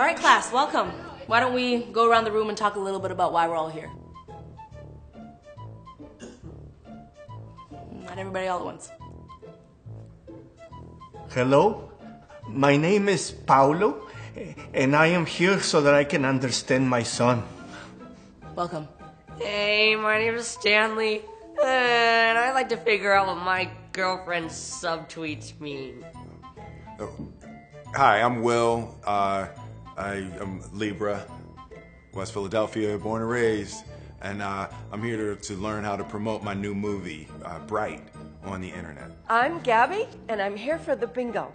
All right, class, welcome. Why don't we go around the room and talk a little bit about why we're all here? Not everybody all at once. Hello, my name is Paulo, and I am here so that I can understand my son. Welcome. Hey, my name is Stanley, and I like to figure out what my girlfriend's subtweets mean. Hi, I'm Will. Uh, I am Libra, West Philadelphia, born and raised, and uh, I'm here to, to learn how to promote my new movie, uh, Bright, on the internet. I'm Gabby, and I'm here for the bingo.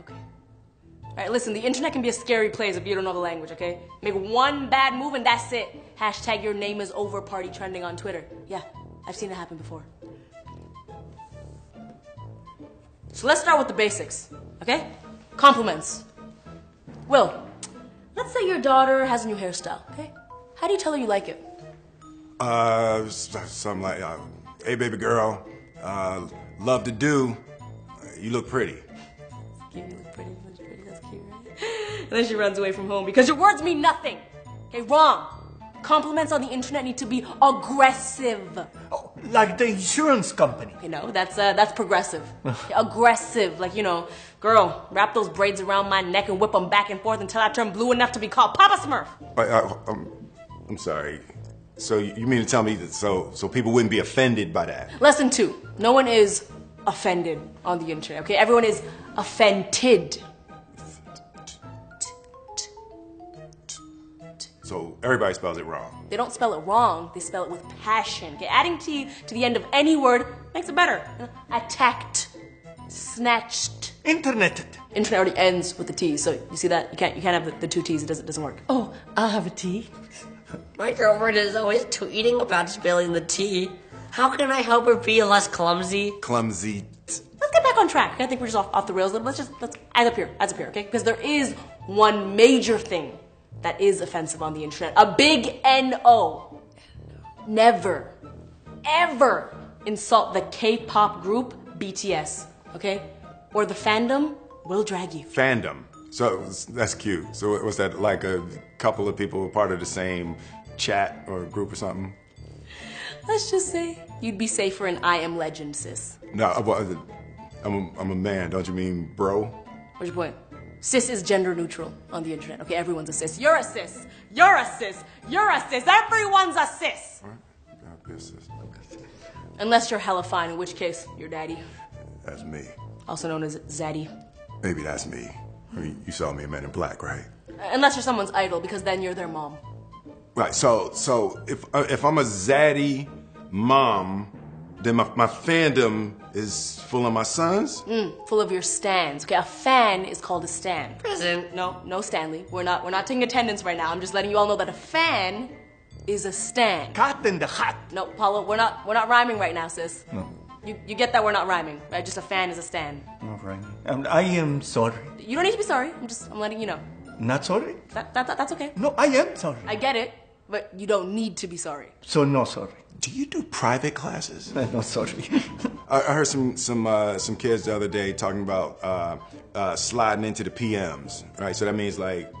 Okay. All right, listen, the internet can be a scary place if you don't know the language, okay? Make one bad move and that's it. Hashtag your name is over party trending on Twitter. Yeah, I've seen it happen before. So let's start with the basics, okay? Compliments. Will, let's say your daughter has a new hairstyle, okay? How do you tell her you like it? Uh, something like, uh, hey, baby girl, uh, love to do. You look pretty. Cute, you look pretty, you look pretty, that's cute, right? And then she runs away from home because your words mean nothing. Okay, wrong. Compliments on the internet need to be aggressive. Oh, like the insurance company. You know, that's uh, that's progressive. aggressive, like you know, girl, wrap those braids around my neck and whip them back and forth until I turn blue enough to be called Papa Smurf. I, I, I'm, I'm sorry. So you you mean to tell me that so so people wouldn't be offended by that? Lesson two: No one is offended on the internet. Okay, everyone is offended. So everybody spells it wrong. They don't spell it wrong. They spell it with passion. Okay, adding T to the end of any word makes it better. Attacked, snatched. Internet. Internet already ends with the T, so you see that you can't you can't have the, the two T's. It doesn't doesn't work. Oh, I'll have a T. My girlfriend is always tweeting about spilling the tea. How can I help her be less clumsy? Clumsy. Let's get back on track. I think we're just off, off the rails a little. Let's just let's add up here, add up here, okay? Because there is one major thing that is offensive on the internet. A big N-O. Never, ever insult the K-pop group BTS, okay? Or the fandom will drag you. Fandom. So that's cute. So was that like a couple of people part of the same chat or group or something? Let's just say you'd be safer in I Am Legend, sis. No, I- well, uh, I'm a, I'm a man. Don't you mean bro? What's your point? Sis is gender neutral on the internet. Okay, everyone's a sis. You're a sis. You're a sis. You're a sis. Everyone's a sis. God, this is- Unless you're hella fine, in which case, you're daddy. That's me. Also known as Zaddy. Maybe that's me. I mean, you saw me in Men in Black, right? Unless you're someone's idol, because then you're their mom. Right. So so if uh, if I'm a zaddy mom, then my, my fandom is full of my sons. Full of your stans. Okay, a fan is called a stan. Present. No, no, Stanley. We're not. We're not taking attendance right now. I'm just letting you all know that a fan is a stan. Cat in the hat. No, Paulo, we're not. We're not rhyming right now, sis. No. You, you get that we're not rhyming, right? Just a fan is a stan. All right. Um, I am sorry. You don't need to be sorry. I'm just. I'm letting you know. Not sorry? That, that, that that's okay. No, I am sorry. I get it, but you don't need to be sorry. So no sorry. Do you do private classes? No sorry. I, I heard some some uh, some kids the other day talking about uh, uh, sliding into the PMs. Right. So that means like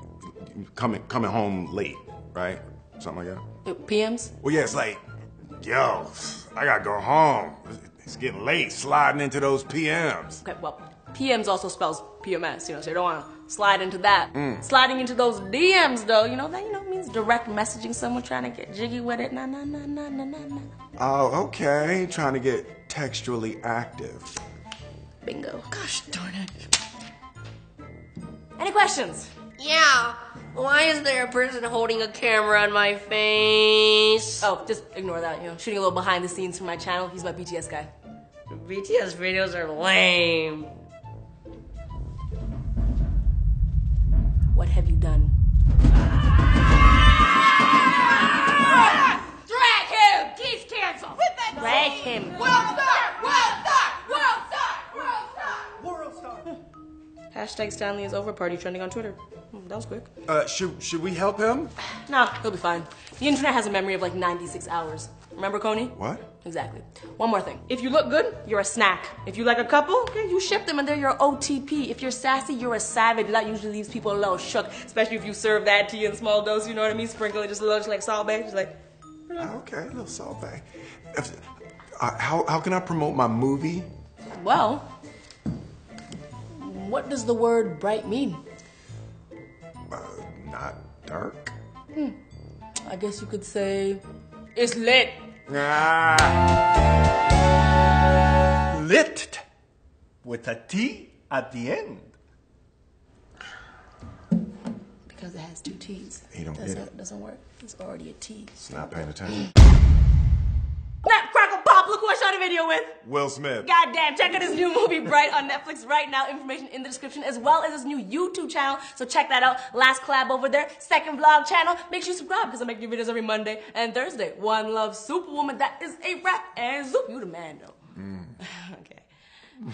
coming coming home late, right? Something like that. PMs? Well, yeah, it's like, yo, I gotta go home. It's getting late. Sliding into those PMs. Okay, well, PMs also spells PMS, you know, so you don't want to slide into that. Mm. Sliding into those DMs, though, you know, that, you know, means direct messaging someone trying to get jiggy with it. Nah, nah, nah, nah, nah, nah, nah. Oh, okay. Trying to get textually active. Bingo. Gosh darn it. Any questions? Yeah. Why is there a person holding a camera on my face? Oh, just ignore that, you know, shooting a little behind the scenes for my channel. He's my BTS guy. BTS videos are lame. What have you done? Drag him! He's canceled! Drag him. Hashtag Stanley is over party trending on Twitter. Hmm, that was quick. Uh, should should we help him? Nah, he'll be fine. The internet has a memory of like 96 hours. Remember, Kony? What? Exactly. One more thing. If you look good, you're a snack. If you like a couple, okay, you ship them and they're your OTP. If you're sassy, you're a savage. That usually leaves people a little shook, especially if you serve that tea in small dose, you know what I mean? Sprinkle it just a little, just like Salt Bae, just like. Okay, a little Salt Bae. Uh, how how can I promote my movie? Well, what does the word bright mean? Uh, not dark. I guess you could say it's lit. Ah. Lit with a T at the end. Because it has two T's. You don't get doesn't, it. doesn't work. It's already a T. It's not paying attention. Pop! Look who I shot a video with. Will Smith. Goddamn, check out his new movie Bright on Netflix right now. Information in the description, as well as his new YouTube channel. So check that out. Last collab over there, second vlog channel. Make sure you subscribe because I make new videos every Monday and Thursday. One love, Superwoman. That is a wrap. And Zoop, you the man though. Mm. okay.